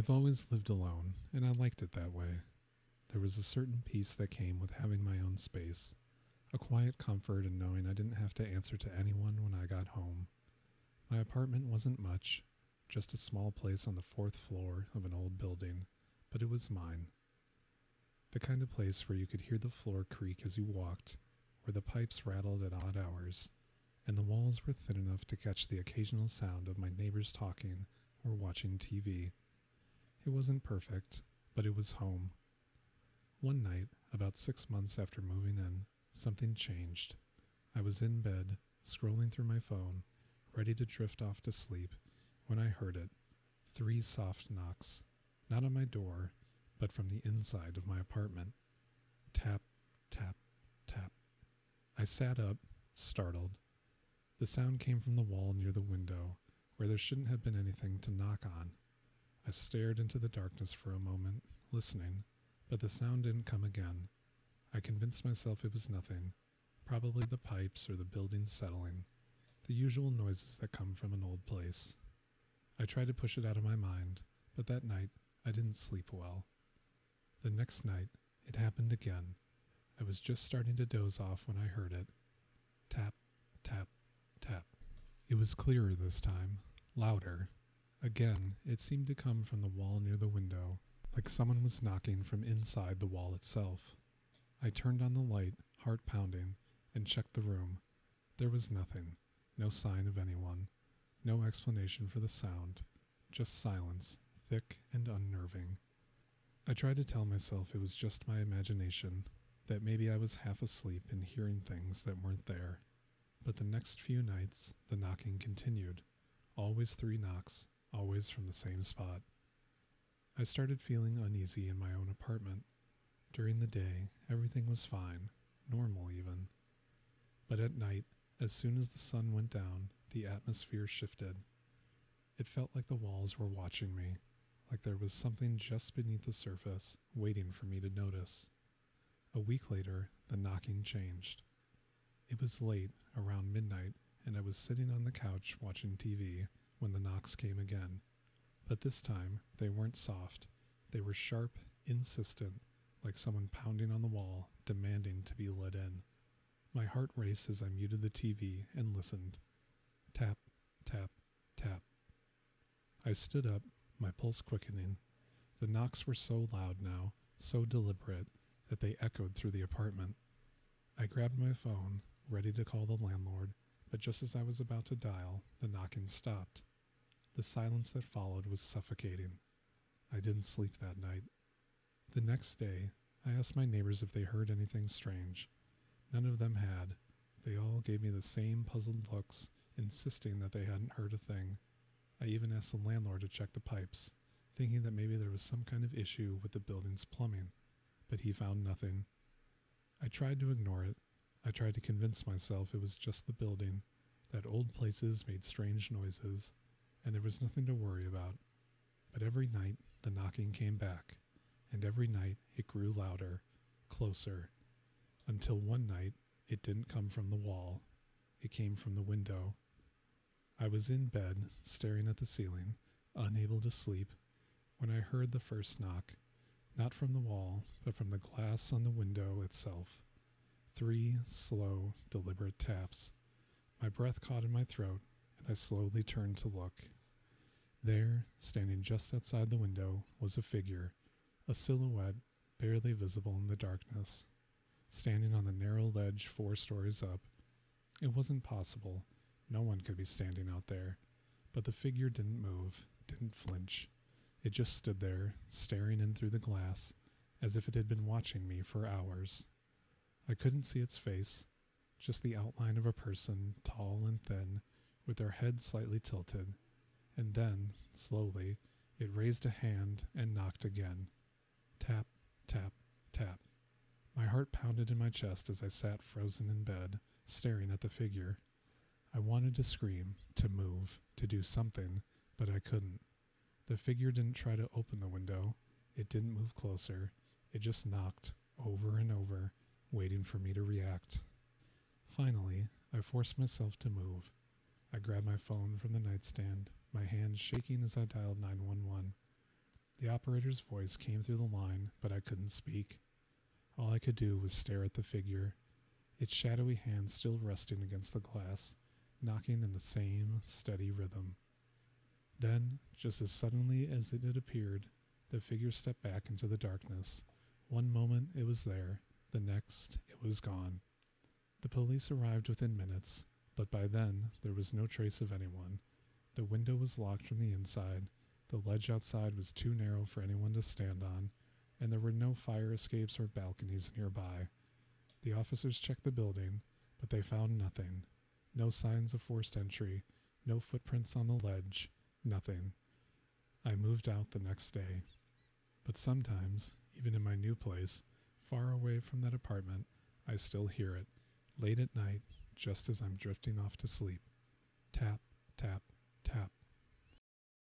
I've always lived alone, and I liked it that way. There was a certain peace that came with having my own space, a quiet comfort in knowing I didn't have to answer to anyone when I got home. My apartment wasn't much, just a small place on the fourth floor of an old building, but it was mine. The kind of place where you could hear the floor creak as you walked, where the pipes rattled at odd hours, and the walls were thin enough to catch the occasional sound of my neighbors talking or watching TV. It wasn't perfect, but it was home. One night, about six months after moving in, something changed. I was in bed, scrolling through my phone, ready to drift off to sleep, when I heard it. Three soft knocks. Not on my door, but from the inside of my apartment. Tap, tap, tap. I sat up, startled. The sound came from the wall near the window, where there shouldn't have been anything to knock on. I stared into the darkness for a moment, listening, but the sound didn't come again. I convinced myself it was nothing, probably the pipes or the building settling, the usual noises that come from an old place. I tried to push it out of my mind, but that night I didn't sleep well. The next night, it happened again. I was just starting to doze off when I heard it. Tap, tap, tap. It was clearer this time, louder. Again, it seemed to come from the wall near the window, like someone was knocking from inside the wall itself. I turned on the light, heart pounding, and checked the room. There was nothing, no sign of anyone, no explanation for the sound, just silence, thick and unnerving. I tried to tell myself it was just my imagination, that maybe I was half asleep and hearing things that weren't there. But the next few nights, the knocking continued. Always three knocks, always from the same spot. I started feeling uneasy in my own apartment. During the day, everything was fine, normal even. But at night, as soon as the sun went down, the atmosphere shifted. It felt like the walls were watching me, like there was something just beneath the surface waiting for me to notice. A week later, the knocking changed. It was late, around midnight, and I was sitting on the couch watching TV when the knocks came again. But this time, they weren't soft. They were sharp, insistent, like someone pounding on the wall, demanding to be let in. My heart raced as I muted the TV and listened. Tap, tap, tap. I stood up, my pulse quickening. The knocks were so loud now, so deliberate, that they echoed through the apartment. I grabbed my phone, ready to call the landlord, but just as I was about to dial, the knocking stopped. The silence that followed was suffocating. I didn't sleep that night. The next day, I asked my neighbors if they heard anything strange. None of them had. They all gave me the same puzzled looks, insisting that they hadn't heard a thing. I even asked the landlord to check the pipes, thinking that maybe there was some kind of issue with the building's plumbing, but he found nothing. I tried to ignore it. I tried to convince myself it was just the building, that old places made strange noises, and there was nothing to worry about. But every night the knocking came back, and every night it grew louder, closer, until one night it didn't come from the wall, it came from the window. I was in bed, staring at the ceiling, unable to sleep, when I heard the first knock, not from the wall, but from the glass on the window itself. Three slow, deliberate taps. My breath caught in my throat, and I slowly turned to look. There, standing just outside the window, was a figure, a silhouette barely visible in the darkness, standing on the narrow ledge four stories up. It wasn't possible. No one could be standing out there. But the figure didn't move, didn't flinch. It just stood there, staring in through the glass, as if it had been watching me for hours. I couldn't see its face, just the outline of a person, tall and thin, with their head slightly tilted. And then, slowly, it raised a hand and knocked again. Tap, tap, tap. My heart pounded in my chest as I sat frozen in bed, staring at the figure. I wanted to scream, to move, to do something, but I couldn't. The figure didn't try to open the window. It didn't move closer. It just knocked, over and over, waiting for me to react. Finally, I forced myself to move. I grabbed my phone from the nightstand, my hands shaking as I dialed 911. The operator's voice came through the line, but I couldn't speak. All I could do was stare at the figure, its shadowy hand still resting against the glass, knocking in the same steady rhythm. Then, just as suddenly as it had appeared, the figure stepped back into the darkness. One moment it was there, the next it was gone. The police arrived within minutes, but by then there was no trace of anyone. The window was locked from the inside, the ledge outside was too narrow for anyone to stand on, and there were no fire escapes or balconies nearby. The officers checked the building, but they found nothing. No signs of forced entry, no footprints on the ledge, nothing. I moved out the next day. But sometimes, even in my new place, far away from that apartment, I still hear it, late at night, just as I'm drifting off to sleep. Tap, tap.